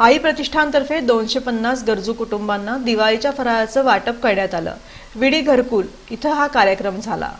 आई प्रतिष्ठानतर्फे दोनशे पन्नास गरजू कुटुंबांना दिवाळीच्या फराळाचं वाटप करण्यात आलं. विडी घरकुल इथं हा कार्यक्रम झाला.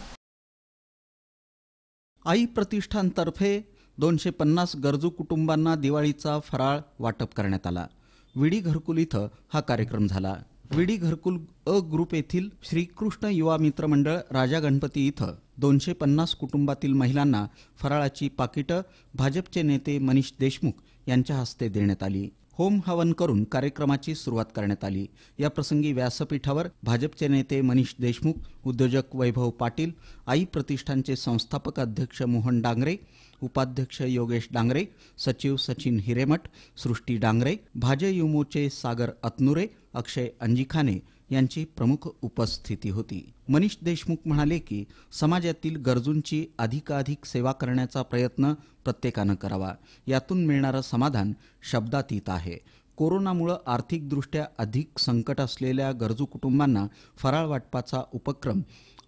आई प्रतिष्ठानतर्फे दोनशे पन्नास गरजू कुटुंबांना दिवाळीचा फराळ वाटप करण्यात आला. विडी घरकुल इथं हा कार्यक्रम झाला. विडी घरकुल अ ग्रुप येथील श्रीकृष्ण युवा मित्र मंडळ राजा गणपती इथं दोनशे पन्नास कुटुंबातील महिलांना फराळाची पाकिटं भाजपचे नेते मनीष देशमुख यांच्या हस्ते देण्यात आली. होम हवन करून कार्यक्रमाची सुरुवात करण्यात आली. या प्रसंगी व्यासपीठावर भाजपचे नेते मनीष देशमुख उद्योजक वैभव पाटील आई प्रतिष्ठानचे संस्थापक अध्यक्ष मोहन डांगरे उपाध्यक्ष योगेश डांगरे सचिव सचिन हिरेमठ सृष्टी डांगरे भाजयुमोचे सागर अतनुरे अक्षय अंजिखाने यांची प्रमुख उपस्थिती होती. मनीष देशमुख म्हणाले की समाजातील गरजूंची अधिकाधिक सेवा करण्याचा प्रयत्न प्रत्येकानं करावा. यातून मिळणारं समाधान शब्दातीत आहे. कोरोनामुळं आर्थिकदृष्ट्या अधिक संकट असलेल्या गरजू कुटुंबांना फराळ वाटपाचा उपक्रम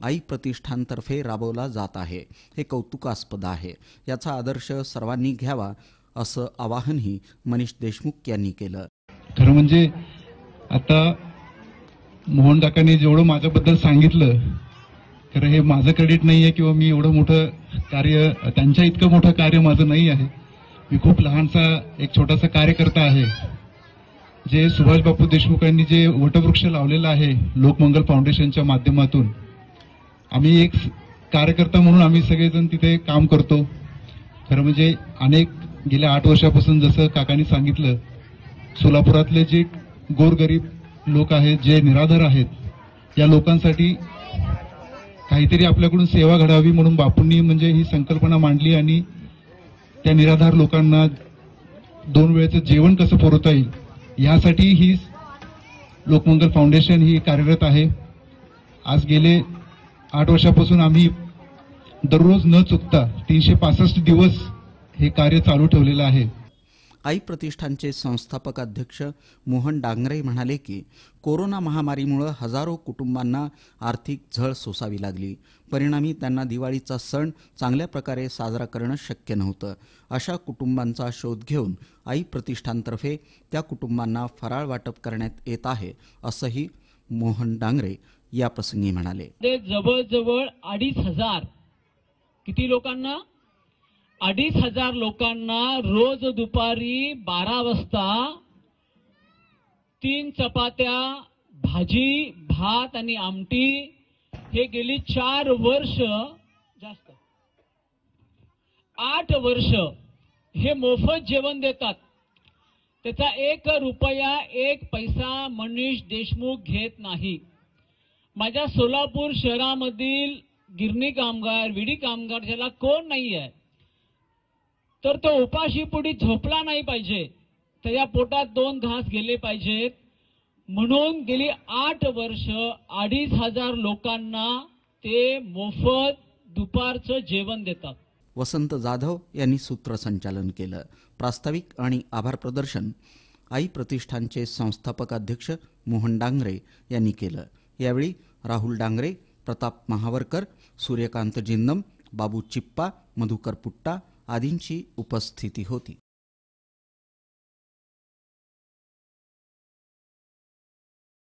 आई प्रतिष्ठानतर्फे राबवला जात आहे. हे कौतुकास्पद आहे. याचा आदर्श सर्वांनी घ्यावा असं आवाहनही मनीष देशमुख यांनी केलं. खरं म्हणजे आता मोहन काकांनी जेवढं माझ्याबद्दल सांगितलं खरं हे माझं क्रेडिट नाही आहे किंवा मी एवढं मोठं कार्य त्यांच्या इतकं मोठं कार्य माझं नाही आहे. मी खूप लहानसा एक छोटासा कार्यकर्ता आहे. जे सुभाष बापू देशमुखांनी जे वटवृक्ष लावलेलं आहे लोकमंगल फाउंडेशनच्या माध्यमातून आम्ही एक कार्यकर्ता म्हणून आम्ही सगळेजण तिथे काम करतो. खरं म्हणजे अनेक गेल्या आठ वर्षापासून जसं काकांनी सांगितलं सोलापुरातले जे गोरगरीब लोक आहेत जे निराधार आहेत या लोकांसाठी काहीतरी आपल्याकडून सेवा घडावी म्हणून बापूंनी म्हणजे ही संकल्पना मांडली आणि त्या निराधार लोकांना दोन वेळेचं जेवण कसं पुरवता येईल यासाठी ही लोकमंगल फाउंडेशन ही कार्यरत आहे. आज गेले आठ वर्षापासून आम्ही दररोज न चुकता तीनशे पासष्ट दिवस हे कार्य चालू ठेवलेलं आहे. आई प्रतिष्ठानचे संस्थापक अध्यक्ष मोहन डांगरे म्हणाले की कोरोना महामारीमुळं हजारो कुटुंबांना आर्थिक झळ सोसावी लागली. परिणामी त्यांना दिवाळीचा सण चांगल्या प्रकारे साजरा करणं शक्य नव्हतं. अशा कुटुंबांचा शोध घेऊन आई प्रतिष्ठानतर्फे त्या कुटुंबांना फराळ वाटप करण्यात येत आहे असंही मोहन डांगरे या प्रसंगी म्हणाले. जवळजवळ अडीच हजार किती लोकांना अडीच हजार लोकांना रोज दुपारी बारा वाजता तीन चपात्या भाजी भात आणि आमटी हे गेली चार वर्ष जास्त. आठ वर्ष हे मोफत जेवण देतात. त्याचा एक रुपया एक पैसा मनीष देशमुख घेत नाही. माझ्या सोलापूर शहरामधील गिरणी कामगार विडी कामगार ज्याला कोण नाही आहे तर तो उपाशी पुढे झोपला नाही पाहिजे. त्याच्या पोटात दोन घास गेले पाहिजेत. म्हणून गेली आठ वर्ष अडीच हजार लोकांना ते मोफत दुपारचं जेवण देतात. वसंत जाधव यांनी सूत्रसंचालन केलं. प्रास्ताविक आणि आभार प्रदर्शन आई प्रतिष्ठानचे संस्थापक अध्यक्ष मोहन डांगरे यांनी केलं. यावेळी राहुल डांगरे प्रताप महावरकर सूर्यकांत जिंदम बाबू चिप्पा मधुकर पुट्टा आदींची उपस्थिती होती.